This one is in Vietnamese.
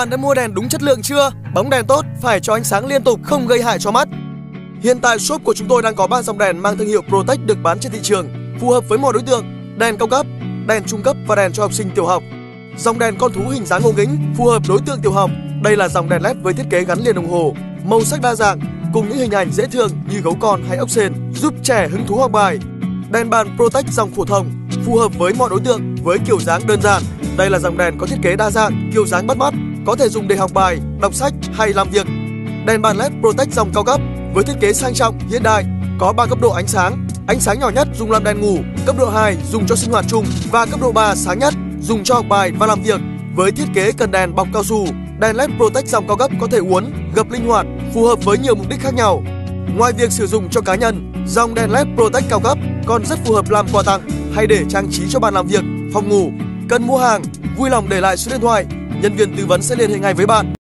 Bạn đã mua đèn đúng chất lượng chưa? Bóng đèn tốt, phải cho ánh sáng liên tục, không gây hại cho mắt. Hiện tại shop của chúng tôi đang có 3 dòng đèn mang thương hiệu Protect được bán trên thị trường, phù hợp với mọi đối tượng: đèn cao cấp, đèn trung cấp và đèn cho học sinh tiểu học. Dòng đèn con thú hình dáng ngô nghĩnh phù hợp đối tượng tiểu học. Đây là dòng đèn LED với thiết kế gắn liền đồng hồ, màu sắc đa dạng cùng những hình ảnh dễ thương như gấu con hay ốc sên, giúp trẻ hứng thú học bài. Đèn bàn Protect dòng phổ thông phù hợp với mọi đối tượng với kiểu dáng đơn giản. Đây là dòng đèn có thiết kế đa dạng, kiểu dáng bắt mắt, có thể dùng để học bài, đọc sách hay làm việc. Đèn bàn LED Protect dòng cao cấp với thiết kế sang trọng, hiện đại, có 3 cấp độ ánh sáng. Ánh sáng nhỏ nhất dùng làm đèn ngủ, cấp độ 2 dùng cho sinh hoạt chung và cấp độ 3 sáng nhất dùng cho học bài và làm việc. Với thiết kế cần đèn bọc cao su, đèn LED Protect dòng cao cấp có thể uốn, gập linh hoạt, phù hợp với nhiều mục đích khác nhau. Ngoài việc sử dụng cho cá nhân, dòng đèn LED Protect cao cấp còn rất phù hợp làm quà tặng hay để trang trí cho bàn làm việc, phòng ngủ. Cần mua hàng, vui lòng để lại số điện thoại, nhân viên tư vấn sẽ liên hệ ngay với bạn.